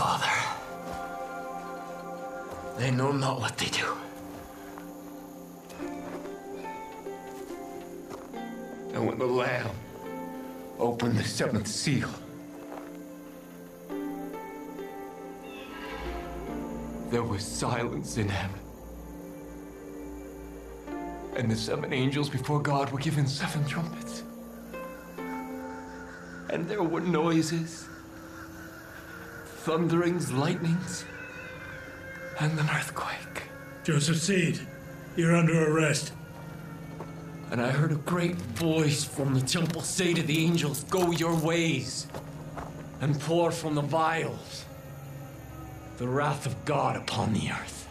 Father. They know not what they do. And when the Lamb opened the seventh seal, there was silence in heaven. And the seven angels before God were given seven trumpets. And there were noises, thunderings, lightnings, and an earthquake. Joseph Seed, you're under arrest. And I heard a great voice from the temple say to the angels, Go your ways, and pour from the vials the wrath of God upon the earth.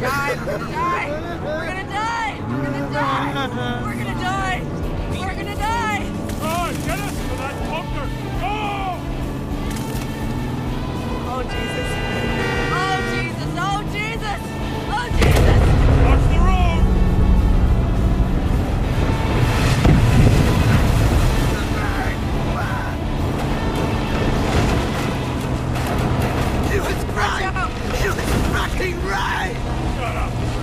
Die. We're gonna die. We're gonna die. We're gonna die. We're gonna die. We're gonna die. John, get us to that bunker! Go! Oh! oh Jesus. Oh Jesus. Oh Jesus. Oh Jesus. Watch the road! He was right. He was fucking right. Shut up!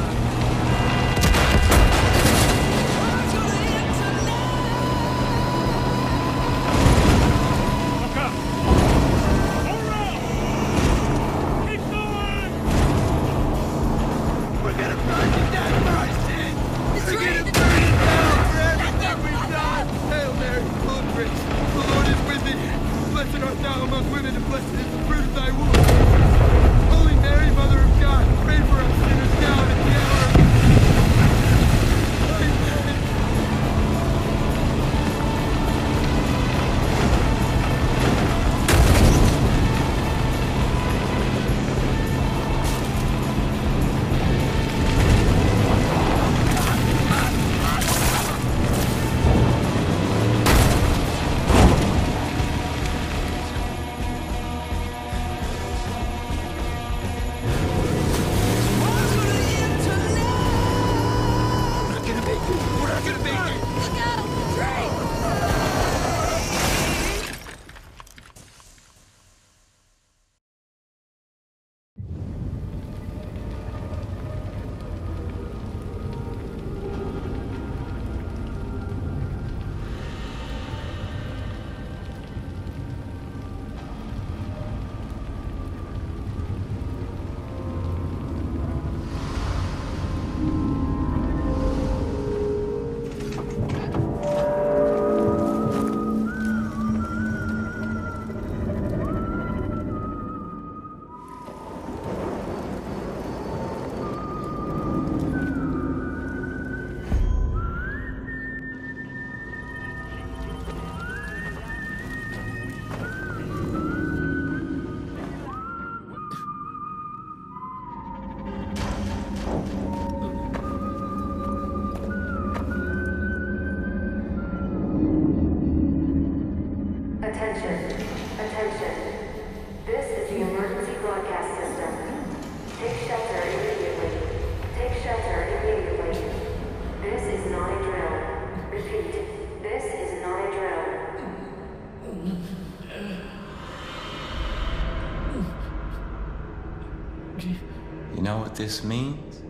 What this means?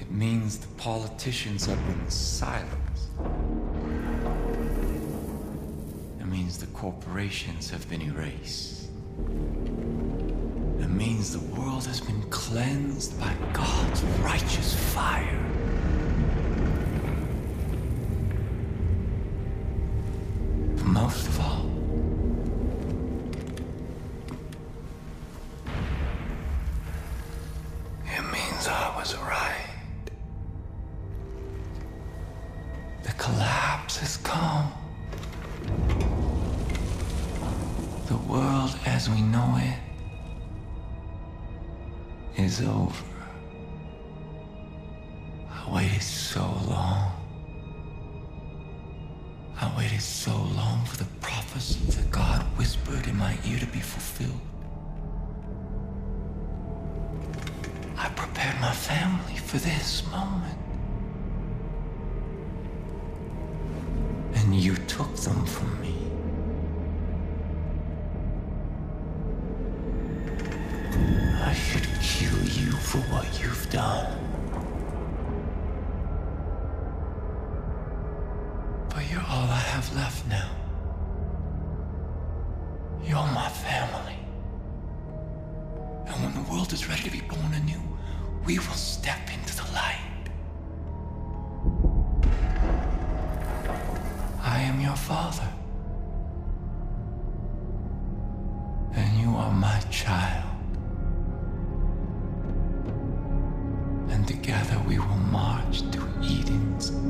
It means the politicians have been silenced. It means the corporations have been erased. It means the world has been cleansed by God's righteous fire. The collapse has come. The world as we know it is over. I waited so long. I waited so long for the prophecy that God whispered in my ear to be fulfilled. I prepared my family for this moment. And you took them from me. I should kill you for what you've done. But you're all I have left now. You're my family. And when the world is ready to be born anew, we will step into your father. And you are my child. And together we will march to Eden's.